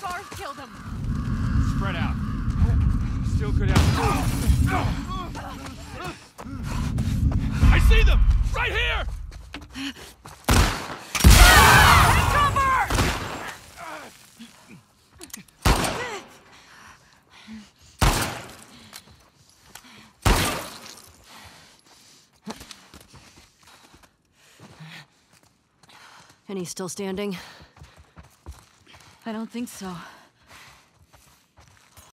Fucking killed him! Spread out. Still could have. I see them! Right here! And he's still standing? I don't think so.